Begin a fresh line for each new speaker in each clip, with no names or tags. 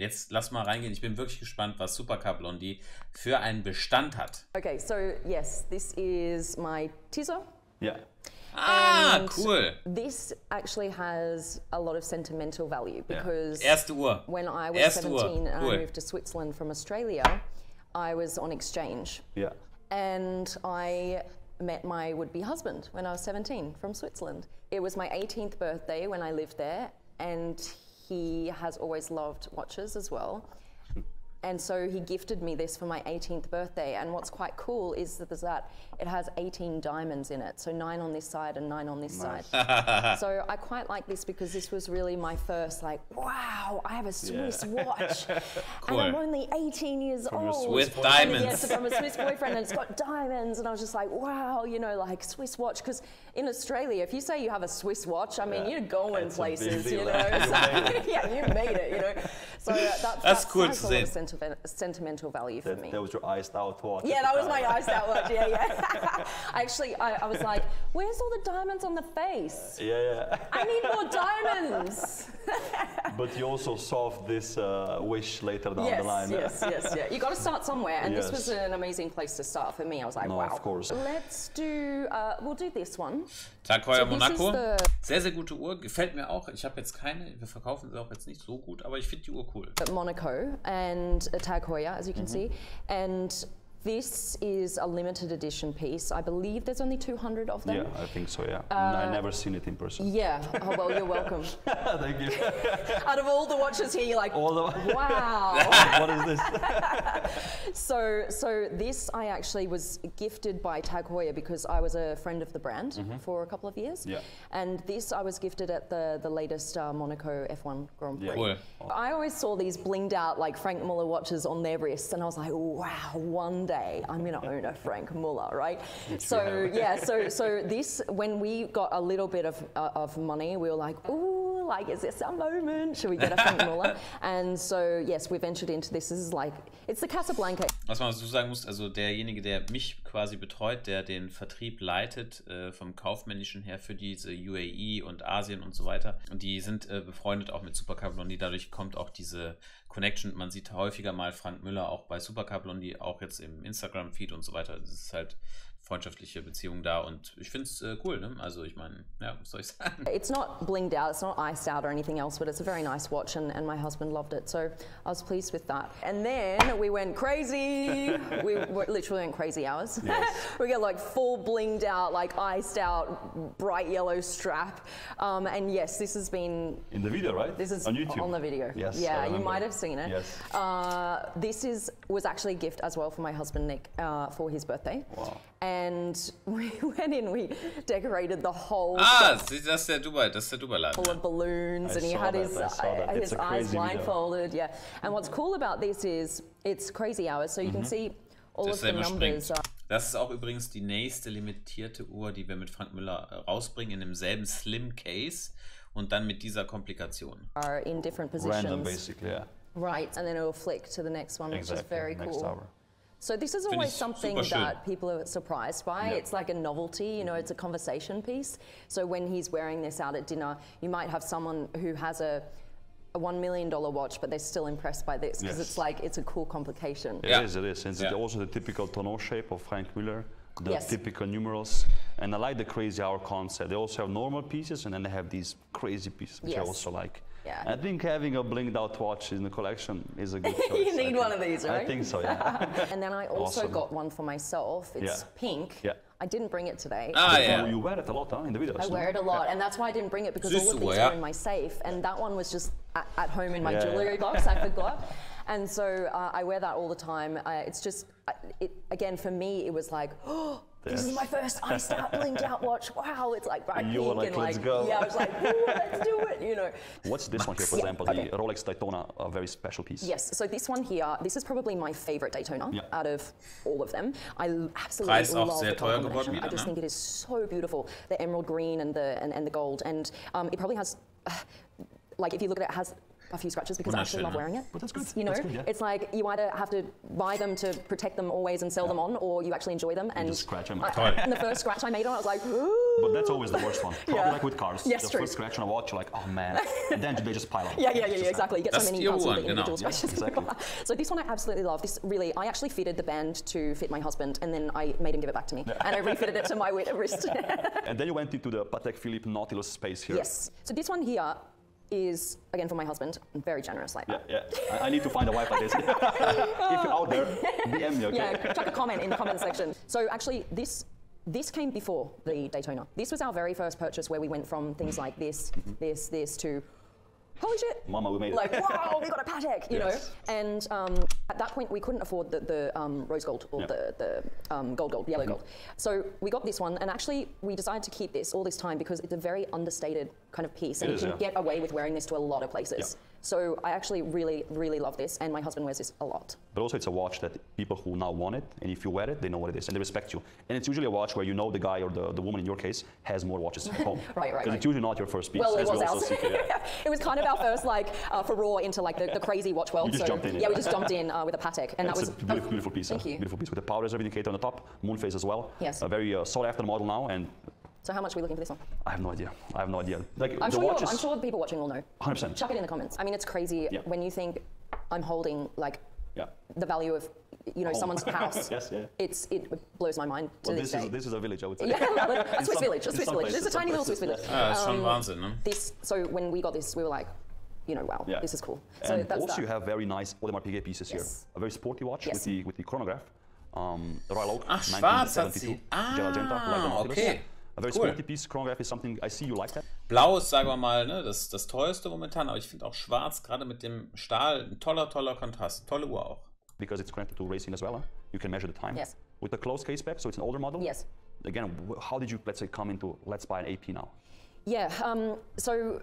Jetzt lass mal reingehen. Ich bin wirklich gespannt, was Supercar Blondie für einen Bestand hat.
Okay, so yes, this is my teaser.
Yeah.
Ah,
And
cool.
This actually has a lot of sentimental value because
Erste Uhr.
when I was
Erste Uhr.
17 and
Cool.
I moved to Switzerland from Australia, I was on exchange.
Yeah.
And I met my would be husband when I was 17 from Switzerland. It was my 18th birthday when I lived there, and he has always loved watches as well. And so he gifted me this for my 18th birthday. And what's quite cool is that that it has 18 diamonds in it, so nine on this side and nine on this side. so I quite like this because this was really my first like, wow, I have a Swiss watch, and I'm only 18 years old.
With diamonds.
Yes, from a Swiss boyfriend, and it's got diamonds. And I was just like, wow, you know, like Swiss watch. Because in Australia, if you say you have a Swiss watch, I mean,
Yeah.
you're going
It's
places, you know. So- yeah, you made it, you know. So uh, that,
That's
that's
cool
has
to
of sentiment, sentimental value for
That,
me.
that was your iced out watch.
yeah, that was my
time.
iced out watch. Yeah, yeah. Actually, I, I was like, where's all the diamonds on the face?
Yeah, yeah.
I need more diamonds.
but you also solved this uh, wish later down
yes,
the line.
yes, yes, yeah. You got to start somewhere, and this was an amazing place to start for me. I was like,
No,
wow.
of course.
Let's do. Uh, we'll do this one.
Tag Heuer
So this
Monaco.
is the-
Sehr, sehr gute Uhr. Gefällt mir auch. Ich habe jetzt keine. Wir verkaufen sie auch jetzt nicht so gut, aber ich finde die Uhr cool.
at Monaco and a Tag Heuer, as you can see. And this is a limited edition piece. I believe there's only 200 of them.
Yeah, I think so, yeah.
Uh,
I never seen it in person.
Yeah. Oh, well, you're welcome.
Thank you.
Out of all the watches here, you're like,
All the
wow.
what is this?
so, so this I actually was gifted by Tag Heuer because I was a friend of the brand for a couple of years.
Yeah.
And this I was gifted at the, the latest uh, Monaco F1 Grand Prix.
Yeah.
I always saw these blinged out like Franck Muller watches on their wrists, and I was like, wow, one day I'm gonna own a Franck Muller, right? so yeah, so so this when we got a little bit of uh, of money, we were like, ooh, like is this our moment? Should we get a Frank Muller? And so yes, we ventured into this. This is like it's the Casablanca
Was man dazu sagen muss, also derjenige, der mich quasi betreut, der den Vertrieb leitet, äh, vom Kaufmännischen her für diese UAE und Asien und so weiter. Und die sind äh, befreundet auch mit Supercar Blondie. Dadurch kommt auch diese Connection. Man sieht häufiger mal Frank Müller auch bei Supercar Blondie, auch jetzt im Instagram-Feed und so weiter. Das ist halt freundschaftliche Beziehung da und ich finde es äh, cool. Ne? Also ich meine, ja, was soll ich sagen?
It's not blinged out, it's not iced out or anything else, but it's a very nice watch, and, and my husband loved it. So I was pleased with that. And then we went crazy. we were literally went crazy hours. we got like full blinged out, like iced out, bright yellow strap. Um, and yes, this has been.
In the video, right?
This is
on YouTube.
On the video.
Yes.
Yeah, you might have seen it.
Yes.
Uh, this is was actually a gift as well for my husband Nick uh, for his birthday.
Wow.
And we went in, we decorated the whole
Ah, das ist der Dubai, das ist der Dubai-Laden.
full of balloons
I
and he had
that,
his, uh, his eyes
crazy video.
blindfolded. Yeah. And what's cool about this is it's crazy hours, so you can see all
Das
of the numbers.
springt. Das ist auch übrigens die nächste limitierte Uhr, die wir mit Frank Müller äh, rausbringen, in demselben Slim Case und dann mit dieser Komplikation.
are in different positions.
Random, basically, yeah.
Right, and then it'll flick to the next one, which is
Exactly.
very
Next
cool.
hour.
So this is always something that people are surprised by.
Yeah.
It's like a novelty, you know, it's a conversation piece. So when he's wearing this out at dinner, you might have someone who has a a one million dollar watch, but they're still impressed by this because
Yes.
it's like it's a cool complication.
It
Yeah.
is, it is. And it's also the typical tonneau shape of Frank Müller, the
Yes.
typical numerals. And I like the crazy hour concept. They also have normal pieces and then they have these crazy pieces, which I also like.
Yeah.
I think having a blinged out watch in the collection is a good choice.
You need one of these, right?
I think so, yeah.
And then I also
Awesome.
got one for myself. It's
Yeah.
pink.
Yeah.
I didn't bring it today.
Ah,
So
ja.
You wear it a lot huh, in the videos.
I wear it a lot, and that's why I didn't bring it because all of
Süße
these
Uhr,
are in my safe, and that one was just at, at home in my
Yeah, yeah.
jewelry box. I forgot, and so uh, I wear that all the time. Uh, it's just, uh, it, again, for me, it was like, oh, this is my first iced out, blinked out watch. Wow, it's like bright
You were
pink
like,
and
"Let's
like,
go."
yeah, I was like, let's do it, you know.
What's this one here, for
Yeah.
example, the Rolex Daytona, a very special piece?
Yes, so this one here, this is probably my favorite Daytona
Yeah.
out of all of them. I absolutely
Preis
love
sehr
the color
geworden
combination. I just
ne?
think it is so beautiful. The emerald green and the and, and the gold, and um, it probably has, uh, like if you look at it, it has a few scratches because I actually love wearing it.
But that's good,
You know,
good, yeah.
it's like you either have to buy them to protect them always and sell them on, or you actually enjoy them. And
just them.
I- and the first scratch I made on, it, I was like, ooh,
But that's always the worst one. Probably
Yeah.
like with cars.
Yes,
the
true.
first scratch on a watch, you're like, oh man. and then they just pile up.
Yeah, yeah, yeah, yeah, exactly. You get
That's
so many
the one, genau.
individual
Yeah,
scratches.
exactly.
so this one I absolutely love. This really, I actually fitted the band to fit my husband, and then I made him give it back to me, and I refitted it to my wrist.
And then you went into the Patek Philippe Nautilus space here.
yes. So this one here is again for my husband. Very generous like
Yeah,
that.
yeah. I, I need to find a wife like this. if you're out there, DM me, okay?
Yeah, chuck a comment in the comment section. So actually, this this came before the Daytona. This was our very first purchase where we went from things like this, this, this to holy shit.
Mama, we made it.
Like, wow, we got a Patek, you
Yes.
know? And um, that point, we couldn't afford the, the um, rose gold or
Yeah.
the, the um, gold gold, yellow gold. So we got this one, and actually, we decided to keep this all this time because it's a very understated kind of piece, and
It
you
is,
can
yeah.
get away with wearing this to a lot of places.
Yeah.
So I actually really, really love this, and my husband wears this a lot.
But also, it's a watch that people who now want it, and if you wear it, they know what it is, and they respect you. And it's usually a watch where you know the guy or the, the woman in your case has more watches at home.
Right, right,
Because
right.
it's usually not your first piece.
Well, it was ours. it was kind of our first like uh, furore into like the, the crazy watch world. So
jumped in,
yeah, we just jumped in uh, with a Patek, and that was
a beautiful, beautiful piece.
Thank
huh?
you.
Beautiful piece with the power reserve indicator on the top, moon phase as well.
Yes.
A very uh, sought after model now, and
So how much are we looking for this one?
I have no idea. I have no idea. Like
I'm
the
sure,
watch
you're,
is
I'm sure the people watching will know.
100%.
Chuck it in the comments. I mean, it's crazy
Yeah.
when you think I'm holding like
Yeah.
the value of you know
Home.
someone's house.
Yes, yeah.
It's it blows my mind to
Well,
this,
this
day.
is this is a village, I would say.
yeah, a Swiss
some-
village, a Swiss village.
places,
It's a
some
tiny little Swiss
places,
village.
Ja, ist schon
Um,
Wahnsinn, ne?
This so when we got this, we were like, you know, wow,
Yeah.
this is cool. So
and
that's
also
that.
you have very nice Audemars Piguet pieces here. A very sporty watch
Yes.
with the with the chronograph. Um, Royal Oak,
Ach, schwarz
1972.
Ah,
Gerald Genta, like the Nautilus.
okay.
A very
Cool.
sporty piece. Chronograph is something I see you like that.
Blau ist, sagen wir mal, ne, das, das teuerste momentan, aber ich finde auch schwarz, gerade mit dem Stahl, ein toller, toller Kontrast. Tolle Uhr auch.
because it's connected to racing as well. Huh? You can measure the time.
Yes.
With the closed case back, so it's an older model.
Yes.
Again, how did you let's say come into let's buy an AP now?
Yeah. Um, so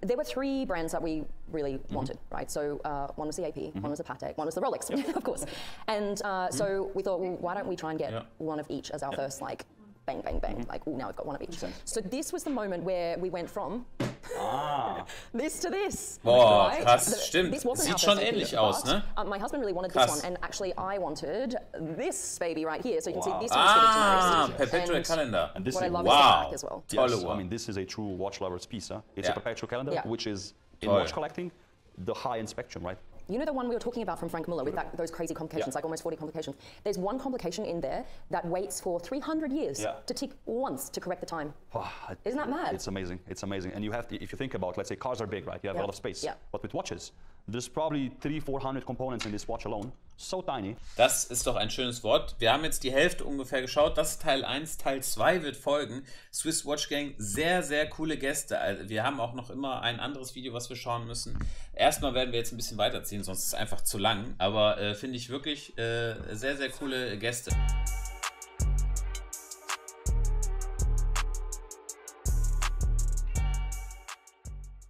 there were three brands that we really
Mm-hmm.
wanted, right? So uh, one was the AP, one was the Patek, one was the Rolex, of course. And uh,
Mm-hmm.
so we thought, well, why don't we try and get
Yeah.
one of each as our first like bang, bang, bang.
Mm-hmm.
Like, oh, now we've got one of each. So this was the moment where we went from
Ah.
this to this.
Boah,
right?
krass,
The-
stimmt.
This wasn't
Sieht
our
schon
first AP,
ähnlich aus,
but,
ne?
uh, my husband really wanted
Krass.
this one, and actually I wanted this baby right here. So you can
Wow.
see this one's fitted to my
Ah,
wrist.
Perpetual
And
Calendar.
And this
What I
is
love is the
wow.
back as well.
Tolle
Yes,
Uhr.
I mean, this is a true watch lover's piece. Huh? It's
Yeah.
a perpetual calendar,
Yeah.
which is in
Toll.
watch collecting the high-end spectrum, right?
You know the one we were talking about from Franck Muller with that, those crazy complications,
Yeah.
like almost 40 complications? There's one complication in there that waits for 300 years
Yeah.
to tick once to correct the time.
It-
Isn't that mad?
It's amazing. It's amazing. And you have, to, if you think about, let's say cars are big, right? You have
Yeah.
a lot of space.
Yeah.
But with watches, there's probably three, four hundred components in this watch alone. So tiny.
Das ist doch ein schönes Wort. Wir haben jetzt die Hälfte ungefähr geschaut. Das ist Teil 1. Teil 2 wird folgen. Swiss Watch Gang, sehr, sehr coole Gäste. Also wir haben auch noch immer ein anderes Video, was wir schauen müssen. Erstmal werden wir jetzt ein bisschen weiterziehen, sonst ist es einfach zu lang. Aber äh, finde ich wirklich äh, sehr, sehr coole Gäste.